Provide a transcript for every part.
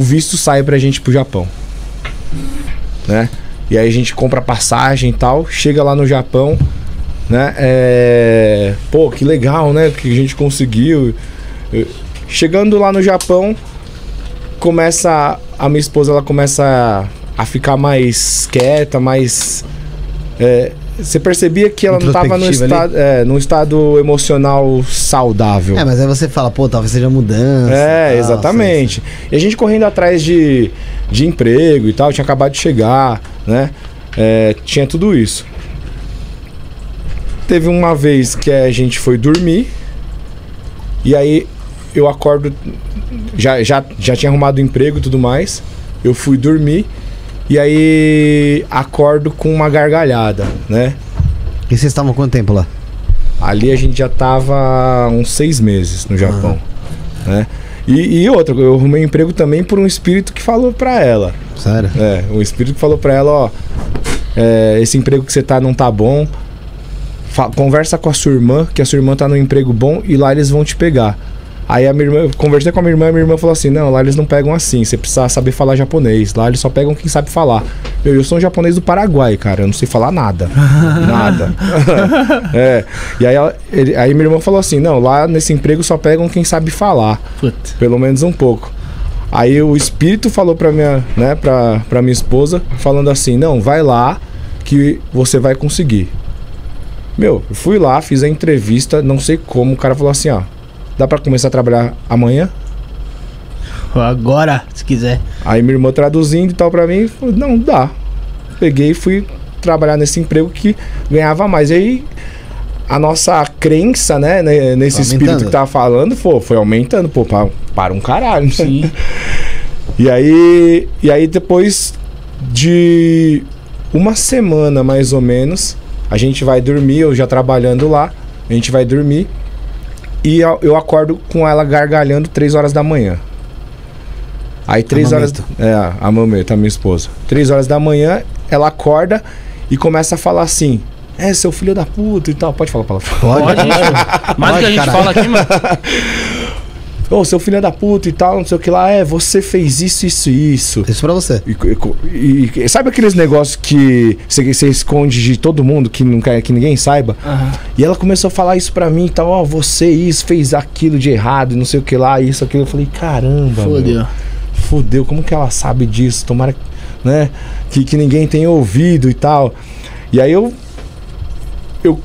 o visto sai pra gente pro Japão. Né? E aí a gente compra passagem e tal, chega lá no Japão, né? É... Pô, que legal, né? Que a gente conseguiu. Chegando lá no Japão, começa. A minha esposa ela começa a ficar mais quieta, mais. É, você percebia que ela não estava num estado, é, num estado emocional saudável. É, mas aí você fala, pô, talvez seja mudança. É, tal, exatamente. E a gente correndo atrás de, de emprego e tal, tinha acabado de chegar, né? É, tinha tudo isso. Teve uma vez que a gente foi dormir, e aí eu acordo, já, já, já tinha arrumado emprego e tudo mais, eu fui dormir, e aí acordo com uma gargalhada, né? E vocês estavam quanto tempo lá? Ali a gente já tava uns seis meses no Japão, né? E, e outra, eu arrumei emprego também por um espírito que falou pra ela. Sério? É, um espírito que falou pra ela, ó, é, esse emprego que você tá não tá bom. Conversa com a sua irmã, que a sua irmã tá num emprego bom e lá eles vão te pegar. Aí a minha irmã, eu conversei com a minha irmã, a minha irmã falou assim: "Não, lá eles não pegam assim, você precisa saber falar japonês. Lá eles só pegam quem sabe falar". Meu, eu sou um japonês do Paraguai, cara, eu não sei falar nada. nada. é. E aí, ela- ele- aí minha irmã falou assim: "Não, lá nesse emprego só pegam quem sabe falar". Puta. Pelo menos um pouco. Aí o espírito falou pra minha, né, pra, pra minha esposa, falando assim: "Não, vai lá que você vai conseguir". Meu, eu fui lá, fiz a entrevista, não sei como, o cara falou assim, ó: "Dá pra começar a trabalhar amanhã?". Agora, se quiser. Aí minha irmã traduzindo e tal pra mim, falou, não, dá. Peguei e fui trabalhar nesse emprego que ganhava mais. E aí a nossa crença, né, ne- nesse Foi espírito que tava falando, pô, foi aumentando, pô, para, para um caralho. Sim. E aí, e aí depois de uma semana mais ou menos, a gente vai dormir, eu já trabalhando lá, a gente vai dormir e eu eu acordo com ela gargalhando três horas da manhã. Aí três horas, mameta. é, a mameta, a minha esposa. Três horas da manhã, ela acorda e começa a falar assim: "É, seu filho da puta" e tal. Pode falar a palavra. Pode, gente. Mais do que a gente caralho. fala aqui, mano. Ô, seu filho da puta e tal, não sei o que lá. É, você fez isso, isso e isso. Isso pra você. E, e- e- sabe aqueles negócios que você, você esconde de todo mundo, que não quer que ninguém saiba? Aham. E ela começou a falar isso pra mim e tal, ó, você isso, fez aquilo de errado, e não sei o que lá, isso, aquilo. Eu falei, caramba, meu, Fodeu. fodeu, como que ela sabe disso? Tomara, né, que, que ninguém tenha ouvido e tal. E aí eu, eu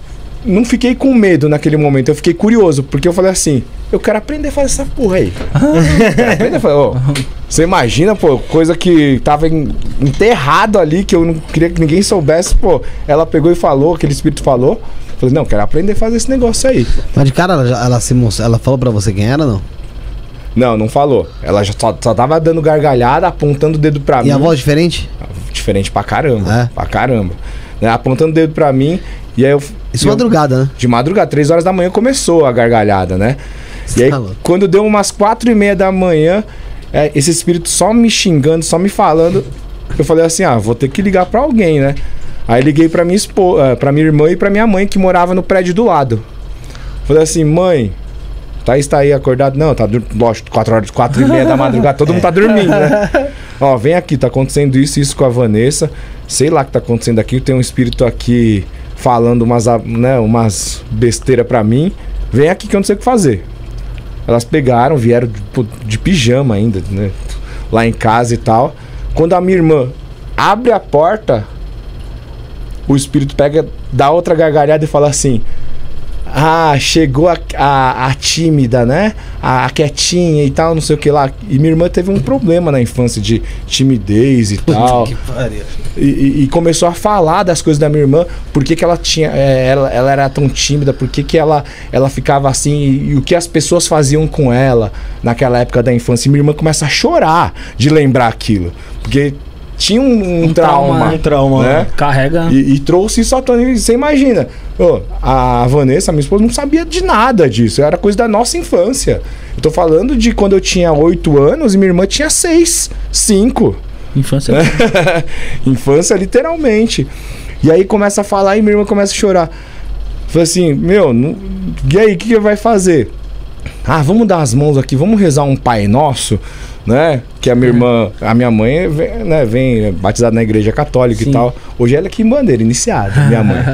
não fiquei com medo naquele momento, eu fiquei curioso, porque eu falei assim, eu quero aprender a fazer essa porra aí. Quero aprender a você imagina, pô, coisa que tava en- enterrado ali, que eu não queria que ninguém soubesse, pô, ela pegou e falou, aquele espírito falou. Falei, não, quero aprender a fazer esse negócio aí. Mas de cara, ela, ela se ela falou pra você quem era, não? Não, não falou. Ela já só, só tava dando gargalhada, apontando o dedo pra mim. E a voz diferente? Diferente pra caramba. É? Pra caramba. Né, Apontando o dedo pra mim. E aí eu. Isso eu- madrugada, né? De madrugada, três horas da manhã começou a gargalhada, né? E aí, Tá quando deu umas quatro e meia da manhã, é, esse espírito só me xingando, só me falando, eu falei assim, ah, vou ter que ligar pra alguém, né? Aí liguei pra minha esposa, pra minha irmã e pra minha mãe, que morava no prédio do lado. Falei assim, mãe, Thaís tá aí acordado? Não, tá lógico, quatro horas, quatro e meia da madrugada, todo mundo tá dormindo, né? Ó, vem aqui, tá acontecendo isso e isso com a Vanessa. Sei lá o que tá acontecendo aqui, tem um espírito aqui falando umas, né, umas besteira pra mim. Vem aqui que eu não sei o que fazer. Elas pegaram, vieram de, pô, de pijama ainda, né? Lá em casa e tal. Quando a minha irmã abre a porta, o espírito pega, dá outra gargalhada e fala assim: Ah, chegou a, a, a tímida, né? A, a quietinha e tal, não sei o que lá. E minha irmã teve um problema na infância de timidez e tal. E, e- e começou a falar das coisas da minha irmã, por que, que ela tinha. é, ela, ela era tão tímida, por que, que ela, ela ficava assim, e, e o que as pessoas faziam com ela naquela época da infância. E minha irmã começa a chorar de lembrar aquilo. Porque tinha um, um trauma. um trauma, né? Carrega. E, e trouxe isso à tona. Você imagina, ô, a Vanessa, minha esposa, não sabia de nada disso. Era coisa da nossa infância. Eu tô falando de quando eu tinha 8 anos e minha irmã tinha 6, 5. Infância. Né? Infância, literalmente. E aí começa a falar e minha irmã começa a chorar. Falei assim, meu, não- e aí, o que, que vai fazer? Ah, vamos dar as mãos aqui, vamos rezar um Pai Nosso, né? Que a minha irmã, a minha mãe, vem, né, vem batizada na igreja católica Sim. e tal. Hoje ela é que bandeira, iniciada, minha mãe.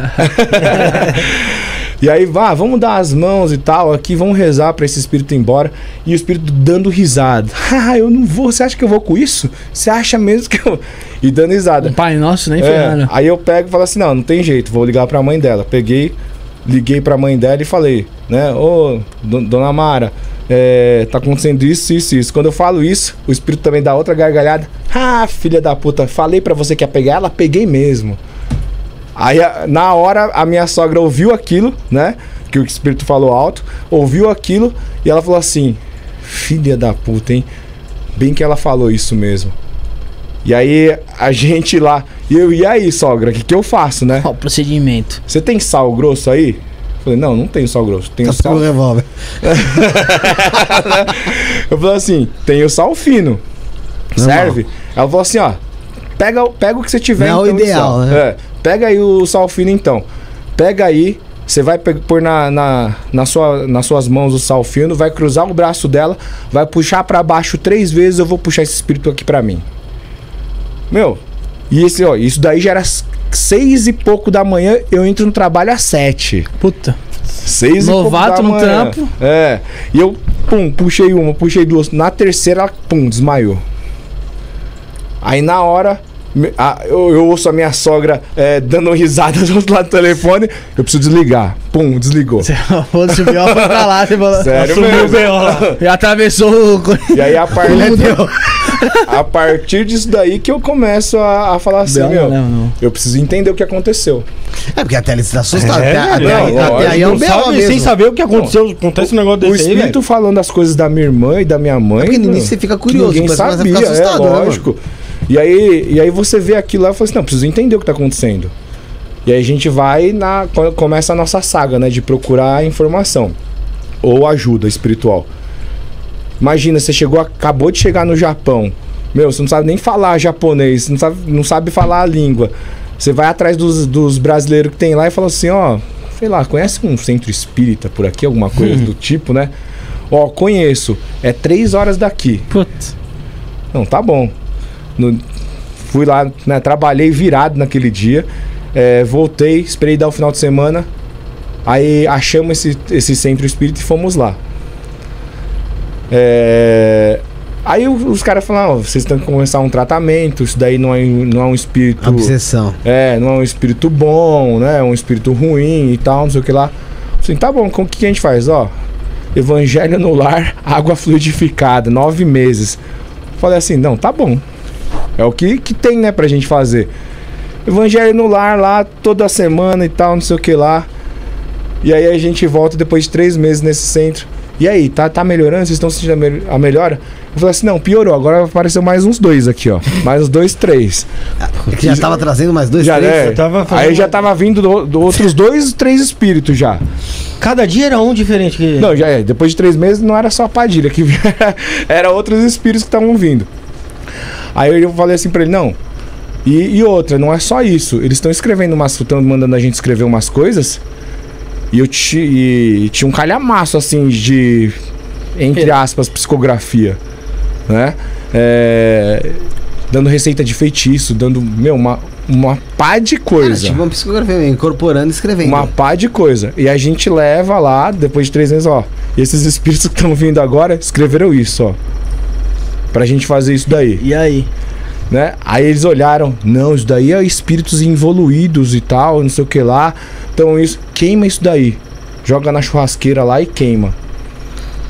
E aí, vá, vamos dar as mãos e tal, aqui, vamos rezar pra esse espírito ir embora. E o espírito dando risada. Ah, eu não vou, você acha que eu vou com isso? Você acha mesmo que eu. E dando risada. Um pai nosso, nem É, ferrando. aí eu pego e falo assim: não, não tem jeito, vou ligar pra mãe dela. Peguei, liguei pra mãe dela e falei, né, ô, do- dona Mara, é, tá acontecendo isso, isso, isso. Quando eu falo isso, o espírito também dá outra gargalhada. Ah, filha da puta, falei pra você que ia pegar ela, peguei mesmo. Aí, na hora, a minha sogra ouviu aquilo, né? Que o espírito falou alto, ouviu aquilo e ela falou assim: Filha da puta, hein? Bem que ela falou isso mesmo. E aí, a gente lá, e eu, e aí, sogra, o que, que eu faço, né? Ó, o procedimento. Você tem sal grosso aí? Falei, não, não tenho sal grosso. Tenho Tá sal. revólver. Eu falei assim, tenho sal fino. Serve? Ela falou assim, ó. Pega, o- pega o que você tiver Não é o então, de ideal, né? É, pega aí o sal fino então. Pega aí, você vai pôr na, na, na sua, nas suas mãos o sal fino, vai cruzar o braço dela, vai puxar pra baixo três vezes, eu vou puxar esse espírito aqui pra mim. Meu, e esse, ó, isso daí já era seis e pouco da manhã, eu entro no trabalho às sete. Puta. Seis Novato e pouco da no manhã. trampo. É. E eu, pum, puxei uma, puxei duas. Na terceira, pum, desmaiou. Aí na hora, eu, eu ouço a minha sogra é, dando risada do outro lado do telefone. Eu preciso desligar. Pum, desligou. Foda-se, o pior foi pra lá, você falou. Sério mesmo. o B.O. E atravessou o. E aí a Fudeu. a partir disso daí que eu começo a, a falar assim, Não, meu, não, não. eu preciso entender o que aconteceu. É, porque até ele se tá assustado. É, até, até, não, até aí é um Não sabe, mesmo. sem saber o que aconteceu, acontece um negócio O desse aí, espírito velho. falando as coisas da minha irmã e da minha mãe. É porque no início você fica curioso, Ninguém sabia, ficar assustado, é, né, mano? lógico. E aí, e aí você vê aquilo lá e fala assim, não, preciso entender o que tá acontecendo. E aí a gente vai na. co- Começa a nossa saga, né? De procurar informação. Ou ajuda espiritual. Imagina, você chegou, acabou de chegar no Japão. Meu, você não sabe nem falar japonês, não sabe, não sabe falar a língua. Você vai atrás dos, dos brasileiros que tem lá e fala assim, ó, sei lá, conhece um centro espírita por aqui, alguma coisa do tipo, né? Ó, conheço. É três horas daqui. Putz. Não, tá bom. No- fui lá, né, trabalhei virado naquele dia. é, voltei, esperei dar o final de semana. Aí achamos esse, esse centro espírita e fomos lá. É, aí os caras falaram, ó, vocês têm que começar um tratamento, isso daí não é, não é um espírito. Obsessão. É, não é um espírito bom, né? É um espírito ruim e tal, não sei o que lá. Assim, tá bom, o que que a gente faz? Ó, evangelho no lar, água fluidificada, nove meses. Falei assim, não, tá bom. É o que, que tem, né, pra gente fazer. Evangelho no lar lá, toda semana e tal, não sei o que lá. E aí a gente volta depois de três meses nesse centro. E aí, tá, tá melhorando? Vocês estão sentindo a, mel- a melhora? Eu falei assim, não, piorou. Agora apareceu mais uns dois aqui, ó. Mais uns dois, três. Que já tava trazendo mais dois, Já, três. né? eu tava fazendo Aí já tava vindo do, do outros dois, três espíritos já. Cada dia era um diferente. Que... Não, já é. Depois de três meses não era só a Padilha que vinha, era outros espíritos que estavam vindo. Aí eu falei assim pra ele, não. E, e outra, não é só isso. Eles estão escrevendo umas. Estão mandando a gente escrever umas coisas. E eu ti, e tinha um calhamaço assim de. Entre aspas, psicografia. Né? É, dando receita de feitiço, dando, meu, uma, uma pá de Cara, coisa. tipo uma psicografia, incorporando e escrevendo. Uma pá de coisa. E a gente leva lá, depois de três meses, ó. Esses espíritos que estão vindo agora escreveram isso, ó. Pra gente fazer isso daí, E aí? né? Aí eles olharam, não, isso daí é espíritos evoluídos e tal, não sei o que lá. Então isso, queima isso daí. Joga na churrasqueira lá e queima.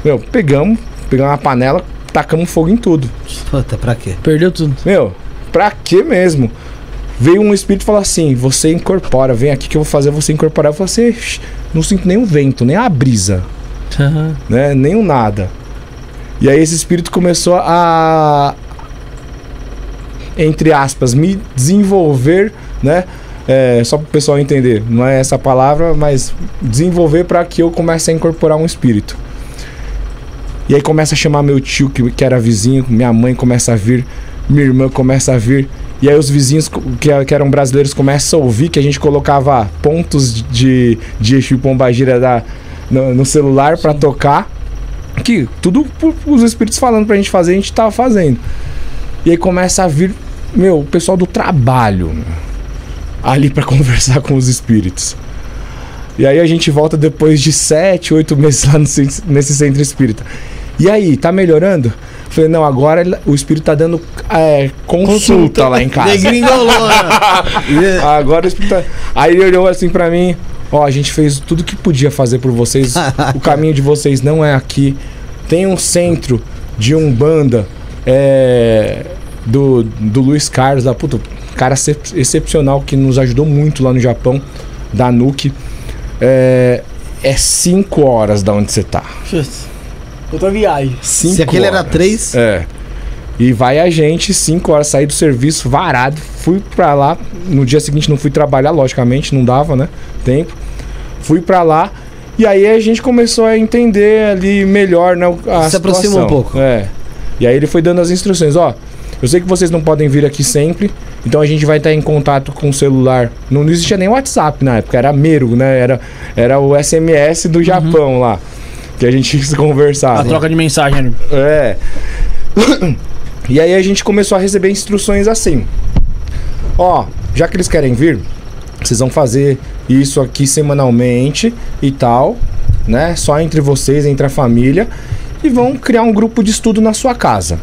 Meu, pegamos, pegamos uma panela, tacamos fogo em tudo. Puta, pra quê? Perdeu tudo. Meu, pra que mesmo? Veio um espírito e falou assim: você incorpora, vem aqui que eu vou fazer você incorporar. Eu falei assim: "Ixi, não sinto nem o vento, nem a brisa, né? Nem o nada. E aí esse espírito começou a. Entre aspas, me desenvolver, né? É, só para o pessoal entender, não é essa palavra, mas desenvolver para que eu comece a incorporar um espírito. E aí começa a chamar meu tio, que, que era vizinho, minha mãe começa a vir, minha irmã começa a vir. E aí os vizinhos que, que eram brasileiros começam a ouvir que a gente colocava pontos de, de Exu e Pombagira da, no, no celular para tocar. Que tudo por- os espíritos falando pra gente fazer, a gente tava fazendo. E aí começa a vir, meu, o pessoal do trabalho meu, ali pra conversar com os espíritos. E aí a gente volta depois de sete, oito meses lá no nesse centro espírita. E aí, tá melhorando? Falei, não, agora o espírito tá dando é, consulta, lá em casa. Agora o espírito tá... Aí ele olhou assim pra mim, ó, a gente fez tudo que podia fazer por vocês. o caminho de vocês não é aqui. Tem um centro de Umbanda é, do, do Luiz Carlos, da puta, cara excep- excepcional que nos ajudou muito lá no Japão, da Nuke. É, é cinco horas da onde você tá. Outra viagem. Cinco Se aquele era horas. três, É. E vai a gente, 5 horas, sair do serviço varado. Fui pra lá. No dia seguinte não fui trabalhar, logicamente, não dava, né? Tempo. Fui pra lá. E aí a gente começou a entender ali melhor, né? A Se aproxima um pouco. É. E aí ele foi dando as instruções: ó, eu sei que vocês não podem vir aqui sempre. Então a gente vai estar em contato com o celular. Não, existia nem WhatsApp na época, era Mero, né? Era, era o SMS do Japão lá. Que a gente conversava. A troca de mensagem. É. E aí a gente começou a receber instruções assim. Ó, já que eles querem vir, vocês vão fazer isso aqui semanalmente e tal, né? Só entre vocês, entre a família. E vão criar um grupo de estudo na sua casa.